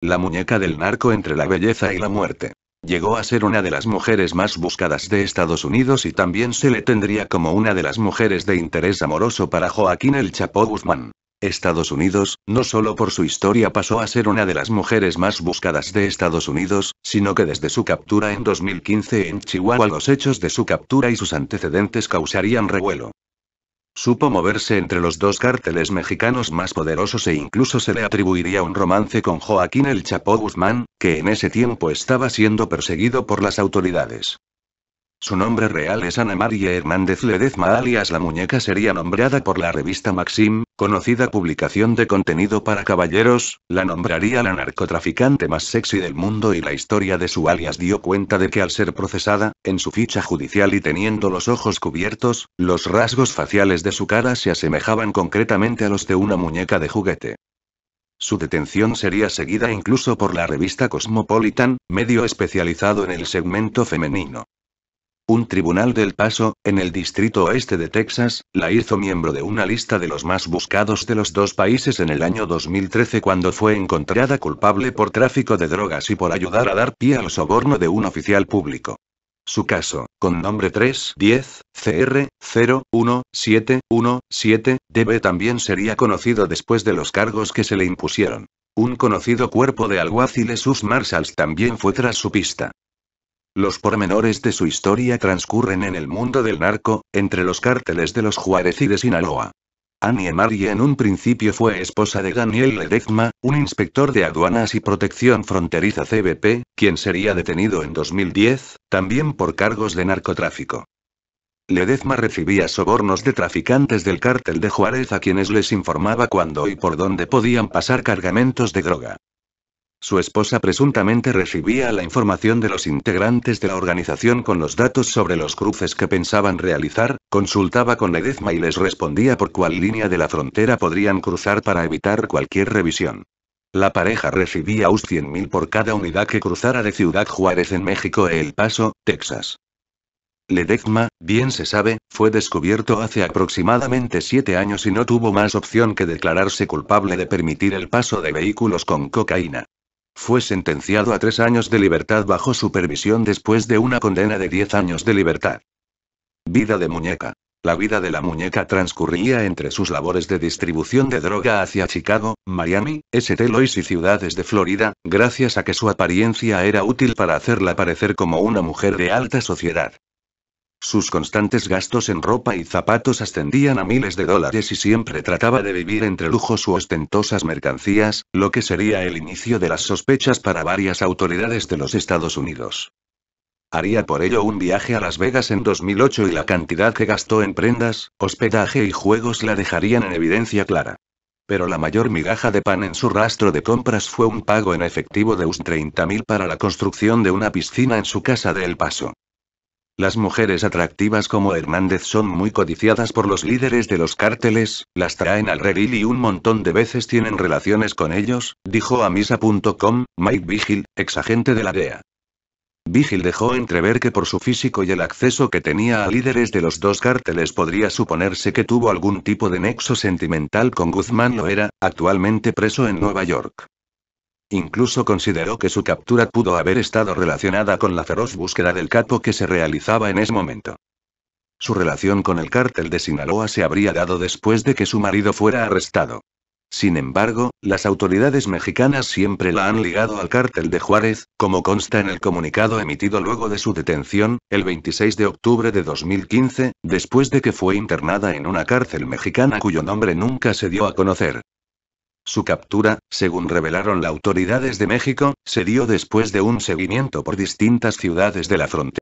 la muñeca del narco entre la belleza y la muerte. Llegó a ser una de las mujeres más buscadas de Estados Unidos y también se le tendría como una de las mujeres de interés amoroso para Joaquín El Chapo Guzmán. Estados Unidos, no solo por su historia pasó a ser una de las mujeres más buscadas de Estados Unidos, sino que desde su captura en 2015 en Chihuahua los hechos de su captura y sus antecedentes causarían revuelo. Supo moverse entre los dos cárteles mexicanos más poderosos e incluso se le atribuiría un romance con Joaquín el Chapo Guzmán, que en ese tiempo estaba siendo perseguido por las autoridades. Su nombre real es Ana María Hernández Ledezma alias La Muñeca sería nombrada por la revista Maxim, conocida publicación de contenido para caballeros, la nombraría la narcotraficante más sexy del mundo y la historia de su alias dio cuenta de que al ser procesada, en su ficha judicial y teniendo los ojos cubiertos, los rasgos faciales de su cara se asemejaban concretamente a los de una muñeca de juguete. Su detención sería seguida incluso por la revista Cosmopolitan, medio especializado en el segmento femenino. Un tribunal del Paso, en el distrito oeste de Texas, la hizo miembro de una lista de los más buscados de los dos países en el año 2013 cuando fue encontrada culpable por tráfico de drogas y por ayudar a dar pie al soborno de un oficial público. Su caso, con nombre 310 CR 01717 DB también sería conocido después de los cargos que se le impusieron. Un conocido cuerpo de alguaciles sus marshals también fue tras su pista. Los pormenores de su historia transcurren en el mundo del narco, entre los cárteles de los Juárez y de Sinaloa. Annie Marie en un principio fue esposa de Daniel Ledezma, un inspector de aduanas y protección fronteriza CBP, quien sería detenido en 2010, también por cargos de narcotráfico. Ledezma recibía sobornos de traficantes del cártel de Juárez a quienes les informaba cuándo y por dónde podían pasar cargamentos de droga. Su esposa presuntamente recibía la información de los integrantes de la organización con los datos sobre los cruces que pensaban realizar, consultaba con Ledezma y les respondía por cuál línea de la frontera podrían cruzar para evitar cualquier revisión. La pareja recibía US 100.000 por cada unidad que cruzara de Ciudad Juárez en México a El Paso, Texas. Ledezma, bien se sabe, fue descubierto hace aproximadamente siete años y no tuvo más opción que declararse culpable de permitir el paso de vehículos con cocaína. Fue sentenciado a tres años de libertad bajo supervisión después de una condena de diez años de libertad. Vida de muñeca. La vida de la muñeca transcurría entre sus labores de distribución de droga hacia Chicago, Miami, St. Louis y ciudades de Florida, gracias a que su apariencia era útil para hacerla parecer como una mujer de alta sociedad. Sus constantes gastos en ropa y zapatos ascendían a miles de dólares y siempre trataba de vivir entre lujos u ostentosas mercancías, lo que sería el inicio de las sospechas para varias autoridades de los Estados Unidos. Haría por ello un viaje a Las Vegas en 2008 y la cantidad que gastó en prendas, hospedaje y juegos la dejarían en evidencia clara. Pero la mayor migaja de pan en su rastro de compras fue un pago en efectivo de US 30.000 para la construcción de una piscina en su casa de El Paso. Las mujeres atractivas como Hernández son muy codiciadas por los líderes de los cárteles, las traen al redil y un montón de veces tienen relaciones con ellos, dijo a misa.com, Mike Vigil, exagente de la DEA. Vigil dejó entrever que por su físico y el acceso que tenía a líderes de los dos cárteles podría suponerse que tuvo algún tipo de nexo sentimental con Guzmán lo era, actualmente preso en Nueva York. Incluso consideró que su captura pudo haber estado relacionada con la feroz búsqueda del capo que se realizaba en ese momento. Su relación con el cártel de Sinaloa se habría dado después de que su marido fuera arrestado. Sin embargo, las autoridades mexicanas siempre la han ligado al cártel de Juárez, como consta en el comunicado emitido luego de su detención, el 26 de octubre de 2015, después de que fue internada en una cárcel mexicana cuyo nombre nunca se dio a conocer. Su captura, según revelaron las autoridades de México, se dio después de un seguimiento por distintas ciudades de la frontera.